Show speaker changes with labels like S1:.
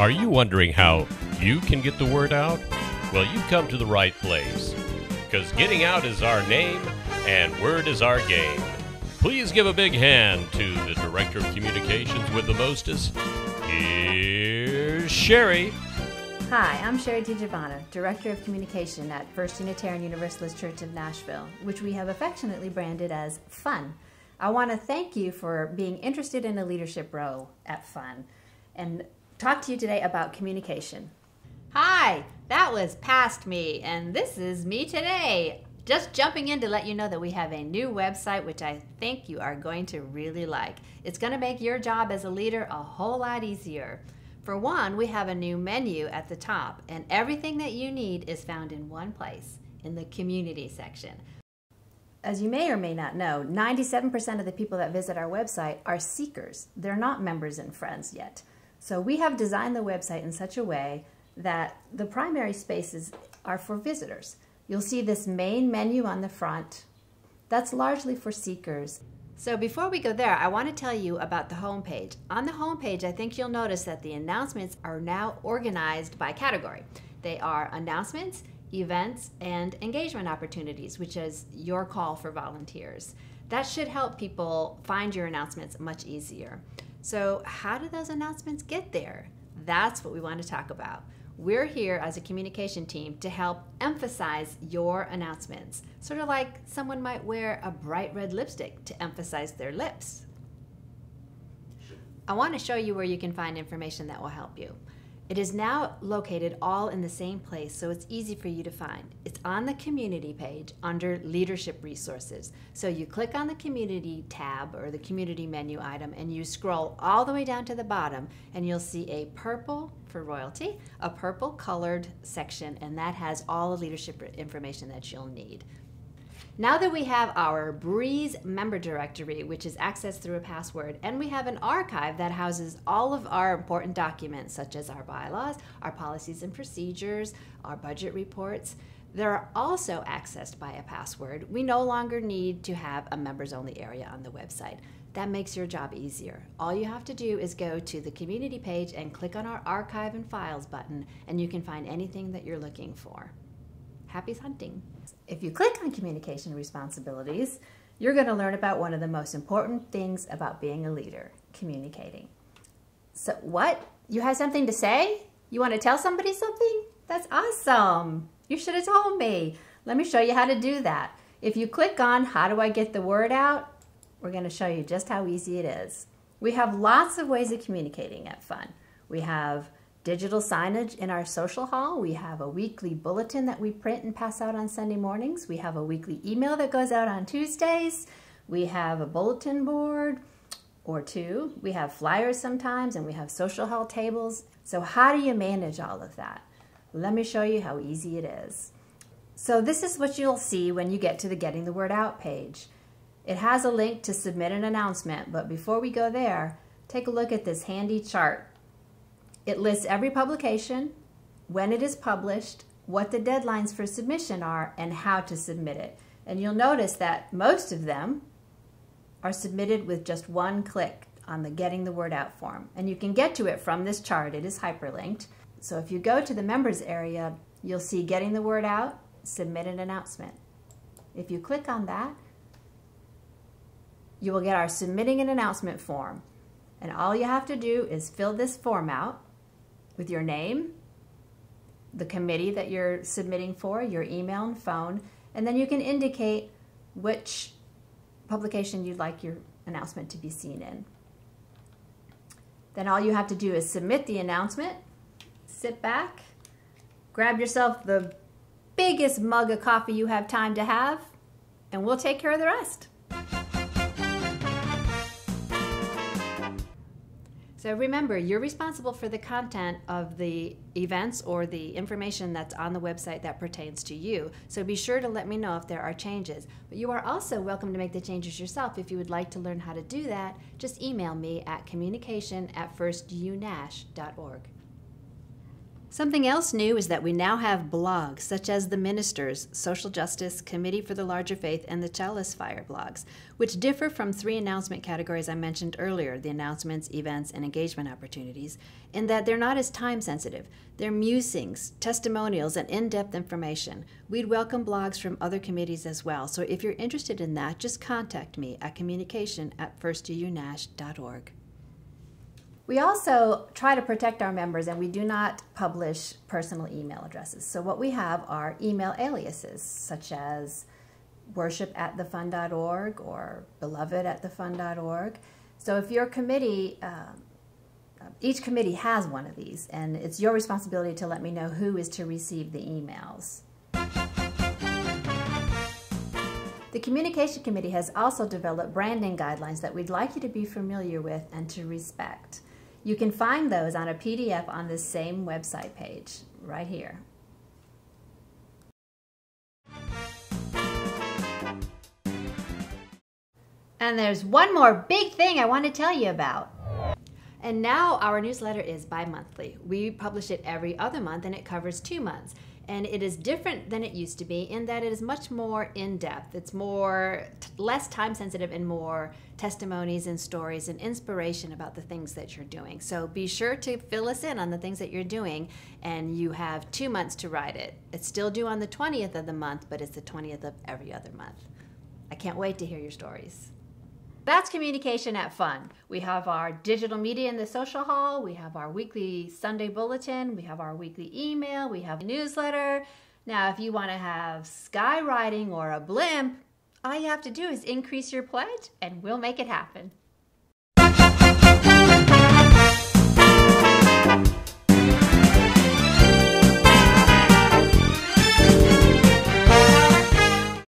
S1: Are you wondering how you can get the word out? Well, you've come to the right place. Because getting out is our name and word is our game. Please give a big hand to the Director of Communications with the mostest. Here's Sherry.
S2: Hi, I'm Sherry DiGiovanna, Director of Communication at First Unitarian Universalist Church of Nashville, which we have affectionately branded as FUUN. I want to thank you for being interested in a leadership role at FUUN and talk to you today about communication. Hi, that was past me, and this is me today. Just jumping in to let you know that we have a new website which I think you are going to really like. It's going to make your job as a leader a whole lot easier. For one, we have a new menu at the top, and everything that you need is found in one place in the community section. As you may or may not know, 97% of the people that visit our website are seekers. They're not members and friends yet. So we have designed the website in such a way that the primary spaces are for visitors. You'll see this main menu on the front. That's largely for seekers. So before we go there, I want to tell you about the homepage. On the homepage, I think you'll notice that the announcements are now organized by category. They are announcements, events, and engagement opportunities, which is your call for volunteers. That should help people find your announcements much easier. So how do those announcements get there? That's what we want to talk about. We're here as a communication team to help emphasize your announcements, sort of like someone might wear a bright red lipstick to emphasize their lips. I want to show you where you can find information that will help you. It is now located all in the same place, so it's easy for you to find. It's on the community page under leadership resources. So you click on the community tab or the community menu item and you scroll all the way down to the bottom and you'll see a purple for royalty, a purple colored section, and that has all the leadership information that you'll need. Now that we have our Breeze member directory, which is accessed through a password, and we have an archive that houses all of our important documents, such as our bylaws, our policies and procedures, our budget reports, they're also accessed by a password. We no longer need to have a members only area on the website. That makes your job easier. All you have to do is go to the community page and click on our archive and files button, and you can find anything that you're looking for. Happy hunting! If you click on communication responsibilities, you're going to learn about one of the most important things about being a leader, communicating. So what? You have something to say? You want to tell somebody something? That's awesome. You should have told me. Let me show you how to do that. If you click on how do I get the word out, we're going to show you just how easy it is. We have lots of ways of communicating at FUUN. We have digital signage in our social hall. We have a weekly bulletin that we print and pass out on Sunday mornings. We have a weekly email that goes out on Tuesdays. We have a bulletin board or two. We have flyers sometimes and we have social hall tables. So how do you manage all of that? Let me show you how easy it is. So this is what you'll see when you get to the Getting the Word Out page. It has a link to submit an announcement, but before we go there, take a look at this handy chart it lists every publication, when it is published, what the deadlines for submission are, and how to submit it. And you'll notice that most of them are submitted with just one click on the Getting the Word Out form. And you can get to it from this chart. It is hyperlinked. So if you go to the members area, you'll see Getting the Word Out, Submit an Announcement. If you click on that, you will get our Submitting an Announcement form. And all you have to do is fill this form out with your name, the committee that you're submitting for, your email and phone, and then you can indicate which publication you'd like your announcement to be seen in. Then all you have to do is submit the announcement, sit back, grab yourself the biggest mug of coffee you have time to have, and we'll take care of the rest. So remember, you're responsible for the content of the events or the information that's on the website that pertains to you. So be sure to let me know if there are changes. But you are also welcome to make the changes yourself. If you would like to learn how to do that, just email me at communication at firstunash.org. Something else new is that we now have blogs, such as the Ministers, Social Justice, Committee for the Larger Faith, and the Chalice Fire blogs, which differ from three announcement categories I mentioned earlier the announcements, events, and engagement opportunities in that they're not as time sensitive. They're musings, testimonials, and in depth information. We'd welcome blogs from other committees as well, so if you're interested in that, just contact me at communication at firstunash.org. We also try to protect our members and we do not publish personal email addresses. So what we have are email aliases such as worship at thefund.org or beloved at thefund.org. So if your committee, uh, each committee has one of these and it's your responsibility to let me know who is to receive the emails. The Communication Committee has also developed branding guidelines that we'd like you to be familiar with and to respect. You can find those on a PDF on this same website page, right here. And there's one more big thing I want to tell you about. And now our newsletter is bi-monthly. We publish it every other month and it covers two months and it is different than it used to be in that it is much more in depth. It's more less time sensitive and more testimonies and stories and inspiration about the things that you're doing. So be sure to fill us in on the things that you're doing and you have 2 months to write it. It's still due on the 20th of the month, but it's the 20th of every other month. I can't wait to hear your stories. That's communication at FUUN. We have our digital media in the social hall. We have our weekly Sunday bulletin. We have our weekly email. We have a newsletter. Now, if you want to have skywriting or a blimp, all you have to do is increase your pledge and we'll make it happen.